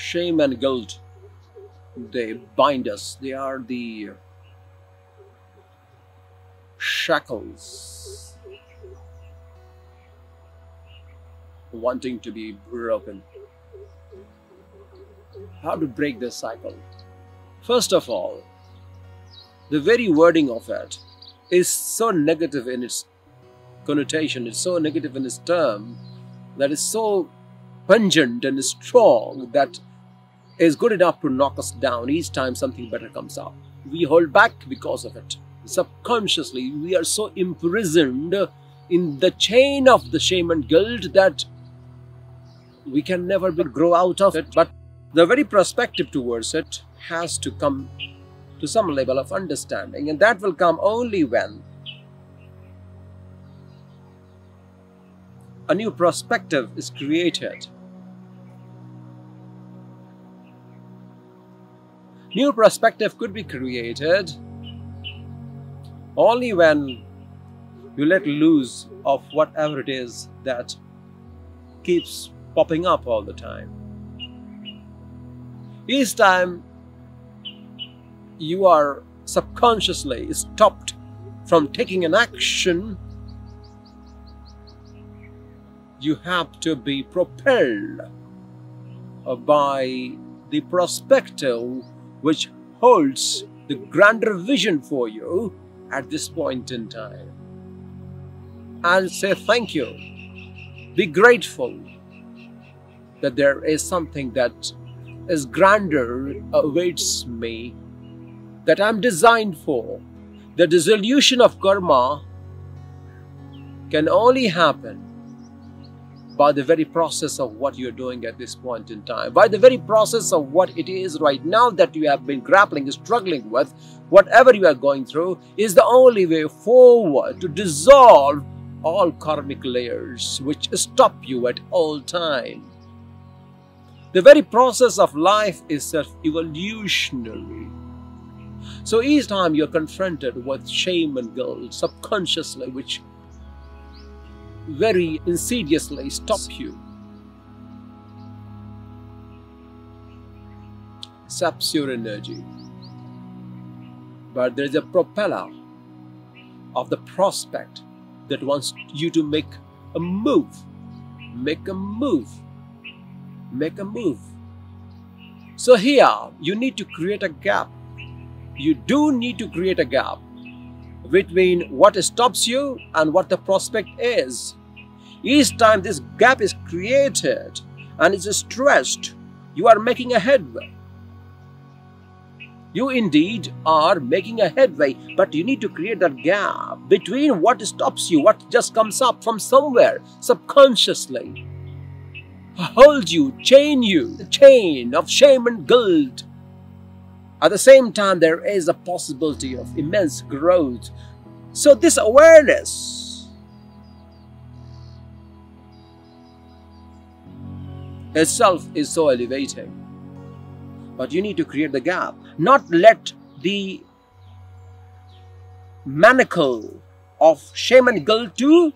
shame and guilt they bind us. They are the shackles. Wanting to be broken. How to break this cycle? First of all the very wording of it is so negative in its connotation it's so negative in its term that is so pungent and strong that is good enough to knock us down each time something better comes up. We hold back because of it. Subconsciously, we are so imprisoned in the chain of the shame and guilt that we can never grow out of it. But the very perspective towards it has to come to some level of understanding, and that will come only when a new perspective is created. New perspective could be created only when you let loose of whatever it is that keeps popping up all the time. Each time you are subconsciously stopped from taking an action you have to be propelled by the perspective which holds the grander vision for you at this point in time. And say thank you. Be grateful that there is something that is grander awaits me that I'm designed for. The dissolution of karma can only happen by the very process of what you're doing at this point in time, by the very process of what it is right now that you have been grappling, struggling with, whatever you are going through, is the only way forward to dissolve all karmic layers which stop you at all time. The very process of life is self-evolutionary. So each time you're confronted with shame and guilt subconsciously, which very insidiously stop you. Saps your energy. But there is a propeller of the prospect that wants you to make a move. Make a move. Make a move. So here, you need to create a gap. You do need to create a gap between what stops you and what the prospect is. Each time this gap is created and is stressed, you are making a headway. You indeed are making a headway, but you need to create that gap between what stops you, what just comes up from somewhere subconsciously. Hold you, chain you, the chain of shame and guilt. At the same time, there is a possibility of immense growth. So, this awareness itself is so elevating. But you need to create the gap, not let the manacle of shame and guilt to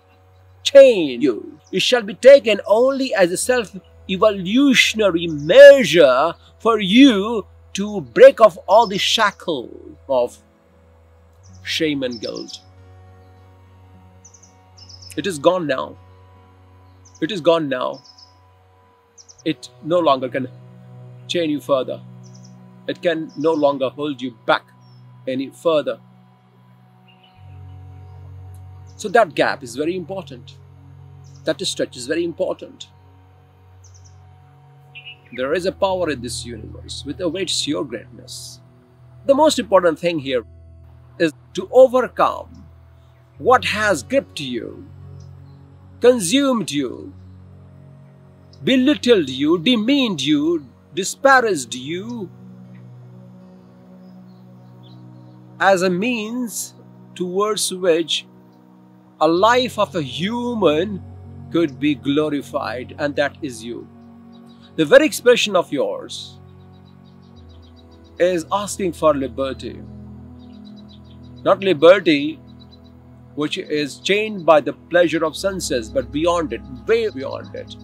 chain you. It shall be taken only as a self evolutionary measure for you to break off all the shackle of shame and guilt. It is gone now. It is gone now. It no longer can chain you further. It can no longer hold you back any further. So that gap is very important. That stretch is very important. There is a power in this universe which awaits your greatness. The most important thing here is to overcome what has gripped you, consumed you, belittled you, demeaned you, disparaged you as a means towards which a life of a human could be glorified, and that is you. The very expression of yours is asking for liberty. Not liberty which is chained by the pleasure of senses, but beyond it, way beyond it.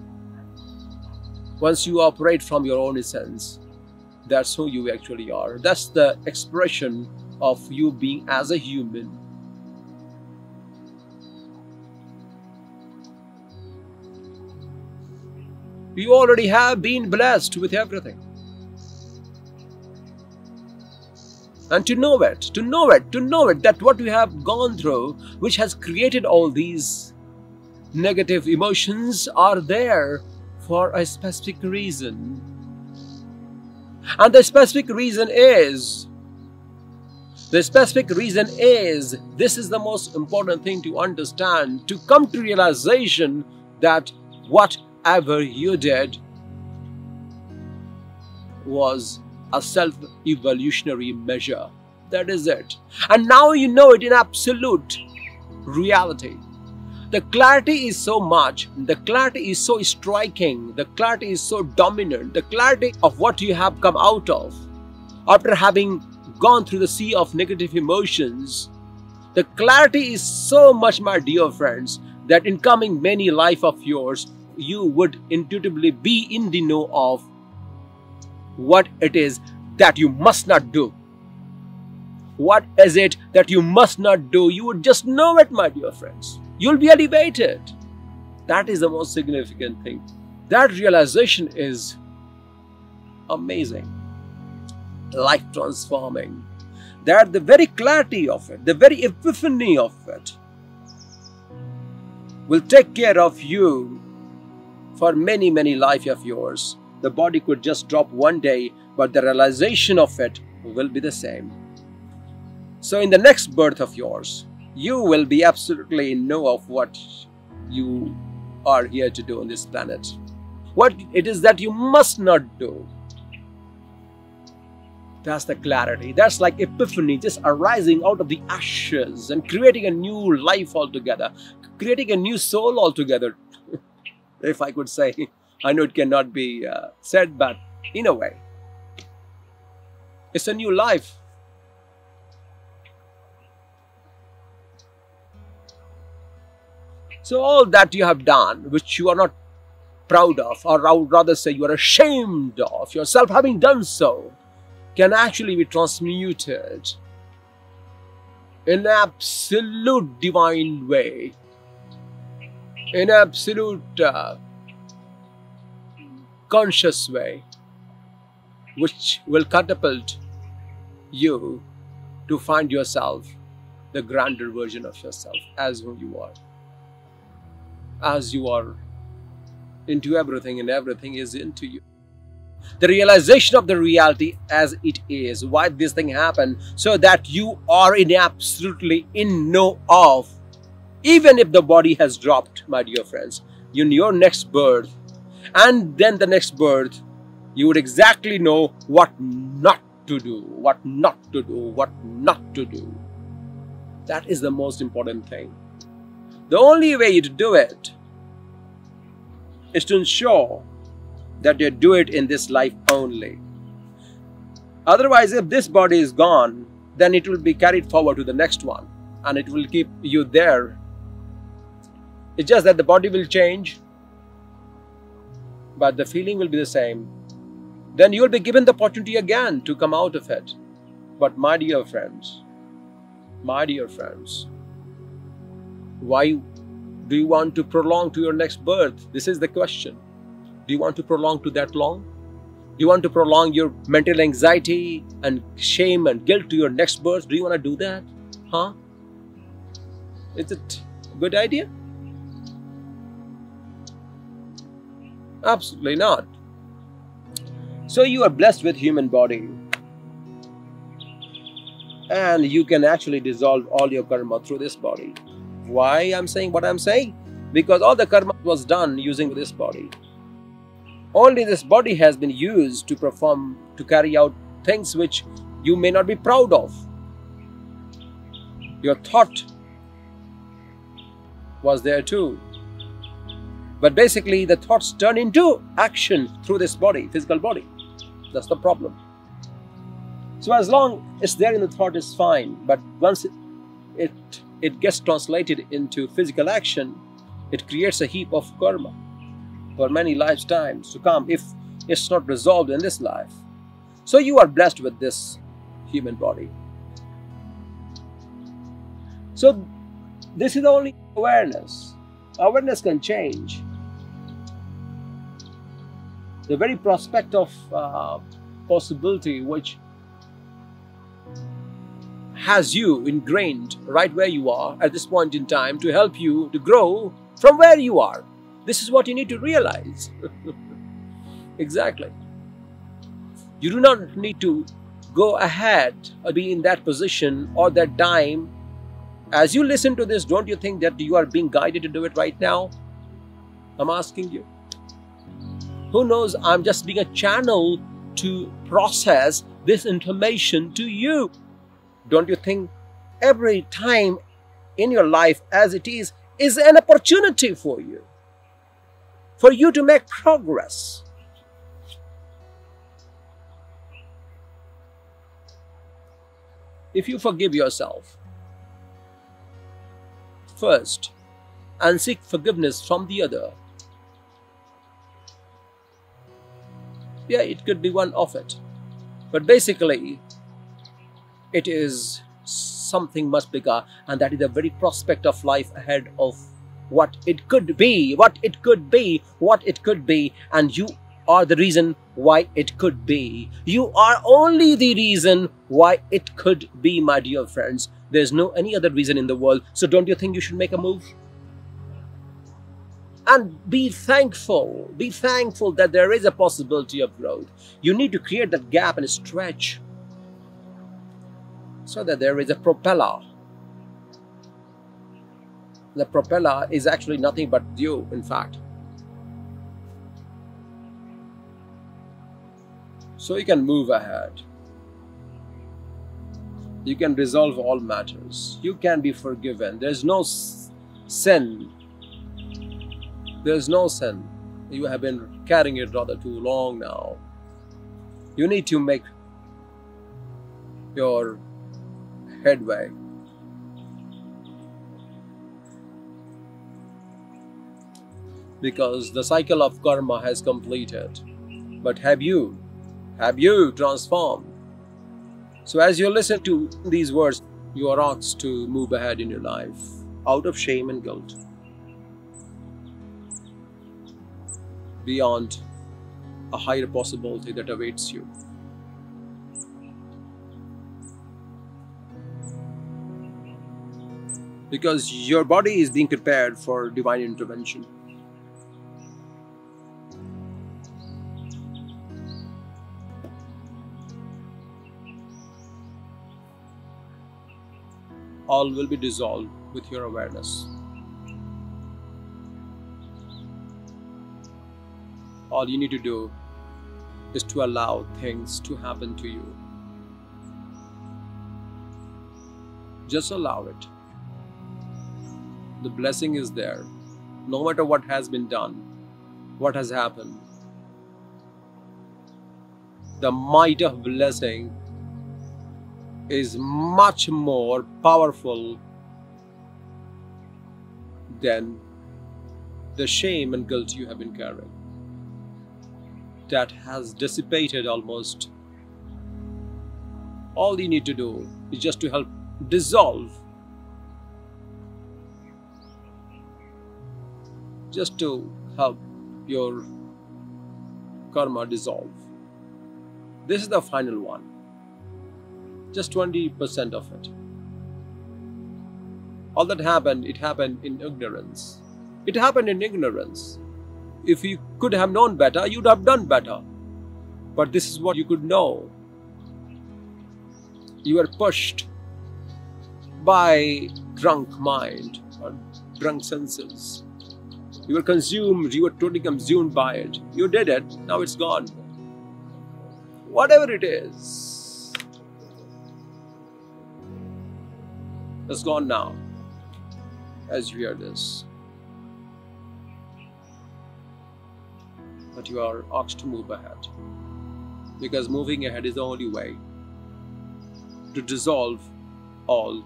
Once you operate from your own essence, that's who you actually are. That's the expression of you being as a human. You already have been blessed with everything. And to know it, to know it, to know it, that what we have gone through, which has created all these negative emotions, are there for a specific reason. And the specific reason is the specific reason is this is the most important thing to understand to come to realization that whatever you did was a self evolutionary measure. That is it. And now you know it in absolute reality. The clarity is so much, the clarity is so striking, the clarity is so dominant, the clarity of what you have come out of after having gone through the sea of negative emotions. The clarity is so much, my dear friends, that in coming many life of yours, you would intuitively be in the know of what it is that you must not do. What is it that you must not do? You would just know it, my dear friends you'll be elevated. That is the most significant thing. That realization is amazing, life transforming. That the very clarity of it, the very epiphany of it, will take care of you for many, many life of yours. The body could just drop one day, but the realization of it will be the same. So, in the next birth of yours, you will be absolutely in know of what you are here to do on this planet. What it is that you must not do. That's the clarity. That's like epiphany, just arising out of the ashes and creating a new life altogether, creating a new soul altogether. if I could say, I know it cannot be uh, said, but in a way, it's a new life So all that you have done, which you are not proud of, or I would rather say you are ashamed of yourself having done so, can actually be transmuted in absolute divine way, in absolute uh, conscious way, which will catapult you to find yourself the grander version of yourself as who you are as you are into everything and everything is into you. The realization of the reality as it is, why this thing happened, so that you are in absolutely in know of, even if the body has dropped, my dear friends, in your next birth, and then the next birth, you would exactly know what not to do, what not to do, what not to do. That is the most important thing. The only way to do it is to ensure that you do it in this life only. Otherwise, if this body is gone, then it will be carried forward to the next one and it will keep you there. It's just that the body will change, but the feeling will be the same. Then you will be given the opportunity again to come out of it. But, my dear friends, my dear friends, why do you want to prolong to your next birth? This is the question. Do you want to prolong to that long? Do you want to prolong your mental anxiety and shame and guilt to your next birth? Do you want to do that? Huh? Is it a good idea? Absolutely not. So you are blessed with human body. And you can actually dissolve all your karma through this body. Why I'm saying what I'm saying? Because all the karma was done using this body. Only this body has been used to perform, to carry out things which you may not be proud of. Your thought was there too. But basically, the thoughts turn into action through this body, physical body. That's the problem. So as long it's there in the thought is fine. But once it, it it gets translated into physical action, it creates a heap of karma for many lifetimes to come if it's not resolved in this life. So you are blessed with this human body. So this is only awareness. Awareness can change. The very prospect of uh, possibility which has you ingrained right where you are at this point in time to help you to grow from where you are. This is what you need to realize. exactly. You do not need to go ahead or be in that position or that time. As you listen to this, don't you think that you are being guided to do it right now? I'm asking you. Who knows? I'm just being a channel to process this information to you. Don't you think every time in your life as it is is an opportunity for you? For you to make progress. If you forgive yourself first and seek forgiveness from the other, yeah, it could be one of it. But basically, it is something much bigger and that is the very prospect of life ahead of what it could be what it could be what it could be and you are the reason why it could be. You are only the reason why it could be my dear friends. There's no any other reason in the world. So don't you think you should make a move? And be thankful be thankful that there is a possibility of growth. You need to create that gap and stretch so that there is a propeller. The propeller is actually nothing but you, in fact. So you can move ahead. You can resolve all matters. You can be forgiven. There's no sin. There's no sin. You have been carrying it rather too long now. You need to make your headway. Because the cycle of karma has completed. But have you? Have you transformed? So as you listen to these words, you are asked to move ahead in your life out of shame and guilt. Beyond a higher possibility that awaits you. Because your body is being prepared for divine intervention. All will be dissolved with your awareness. All you need to do is to allow things to happen to you. Just allow it the blessing is there. No matter what has been done, what has happened, the might of blessing is much more powerful than the shame and guilt you have been carrying. That has dissipated almost. All you need to do is just to help dissolve just to help your karma dissolve. This is the final one. Just 20% of it. All that happened, it happened in ignorance. It happened in ignorance. If you could have known better, you'd have done better. But this is what you could know. You were pushed by drunk mind or drunk senses. You were consumed, you were totally consumed by it. You did it, now it's gone. Whatever it is, it's gone now as you hear this. But you are asked to move ahead because moving ahead is the only way to dissolve all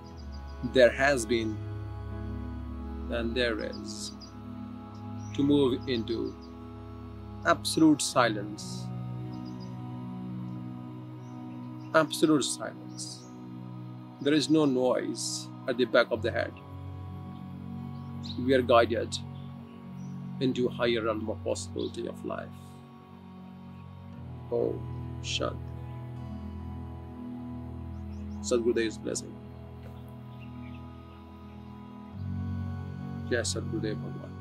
there has been and there is to move into absolute silence absolute silence. There is no noise at the back of the head. We are guided into higher realm of possibility of life. Oh, Shanti. Sadgurudev's blessing. Jai Sadgurudev Bhagwan.